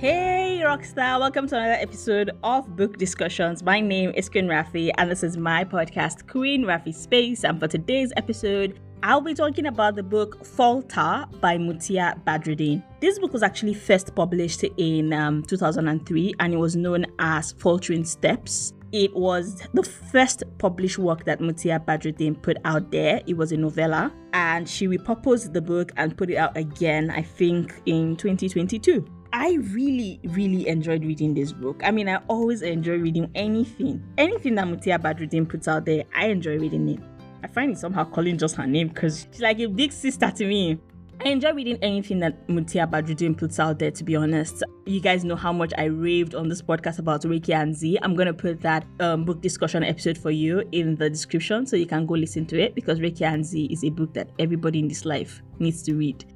Hey, Rockstar! Welcome to another episode of Book Discussions. My name is Queen Raffy, and this is my podcast, Queen Raffy Space. And for today's episode, I'll be talking about the book Falter by Muti'ah Badrudeen. This book was actually first published in um, 2003 and it was known as Faltering Steps. It was the first published work that Muti'ah Badrudeen put out there. It was a novella and she repurposed the book and put it out again, I think, in 2022. I really, really enjoyed reading this book. I mean, I always enjoy reading anything. Anything that Muti'ah Badrudeen puts out there, I enjoy reading it. I find it somehow calling just her name because she's like a big sister to me. I enjoy reading anything that Muti'ah Badrudeen puts out there, to be honest. You guys know how much I raved on this podcast about Rekiya and Z. I'm going to put that um, book discussion episode for you in the description so you can go listen to it because Rekiya and Z is a book that everybody in this life needs to read.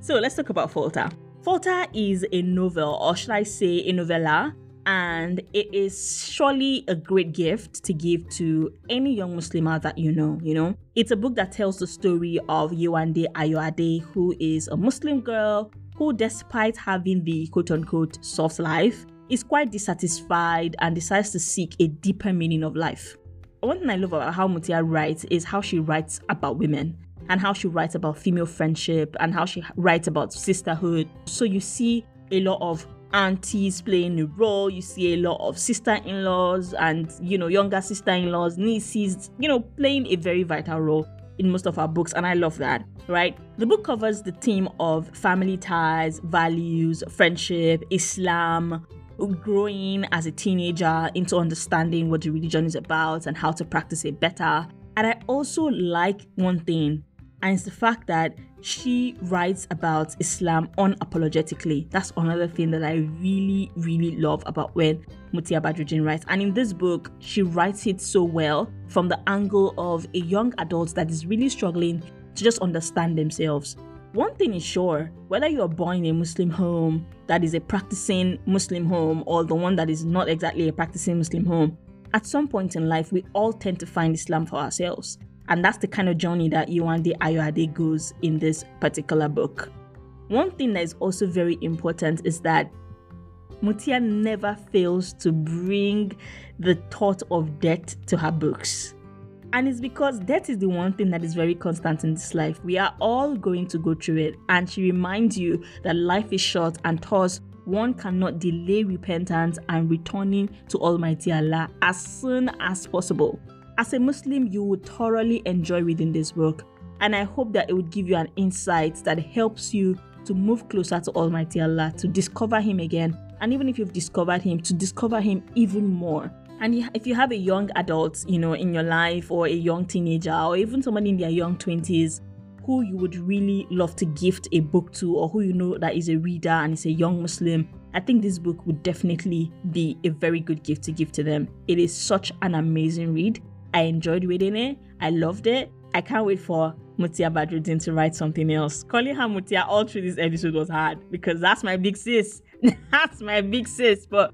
So let's talk about Falter. Falter is a novel, or should I say a novella, and it is surely a great gift to give to any young Muslimah that you know. You know, it's a book that tells the story of Yewande Ayoade, who is a Muslim girl who, despite having the quote unquote soft life, is quite dissatisfied and decides to seek a deeper meaning of life. One thing I love about how Muti'ah writes is how she writes about women and how she writes about female friendship and how she writes about sisterhood. So you see a lot of aunties playing a role. You see a lot of sister-in-laws and you know younger sister-in-laws, nieces, you know, playing a very vital role in most of our books, and I love that. Right? The book covers the theme of family ties, values, friendship, Islam, growing as a teenager into understanding what the religion is about and how to practice it better. And I also like one thing and it's the fact that she writes about Islam unapologetically. That's another thing that I really, really love about when Muti'ah Badrudeen writes. And in this book, she writes it so well from the angle of a young adult that is really struggling to just understand themselves. One thing is sure, whether you are born in a Muslim home that is a practicing Muslim home or the one that is not exactly a practicing Muslim home, at some point in life, we all tend to find Islam for ourselves. And that's the kind of journey that Yewande Ayoade goes in this particular book. One thing that is also very important is that Muti'ah never fails to bring the thought of death to her books. And it's because death is the one thing that is very constant in this life. We are all going to go through it. And she reminds you that life is short and thus one cannot delay repentance and returning to Almighty Allah as soon as possible. As a Muslim, you would thoroughly enjoy reading this book, and I hope that it would give you an insight that helps you to move closer to Almighty Allah, to discover Him again, and even if you've discovered Him, to discover Him even more. And if you have a young adult, you know, in your life, or a young teenager, or even somebody in their young 20s who you would really love to gift a book to, or who you know that is a reader and is a young Muslim, I think this book would definitely be a very good gift to give to them. It is such an amazing read. I enjoyed reading it. I loved it. I can't wait for Muti'ah Badrudeen to write something else. Calling her Muti'ah all through this episode was hard because that's my big sis. that's my big sis, but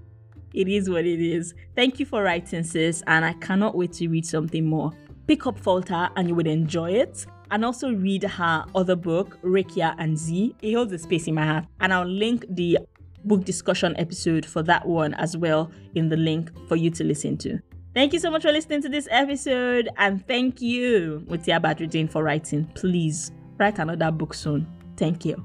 it is what it is. Thank you for writing, sis, and I cannot wait to read something more. Pick up Falter and you would enjoy it. And also read her other book, Rekiya and Z. It holds a space in my heart. And I'll link the book discussion episode for that one as well in the link for you to listen to. Thank you so much for listening to this episode, and thank you, Muti'ah Badrudeen, for writing. Please write another book soon. Thank you.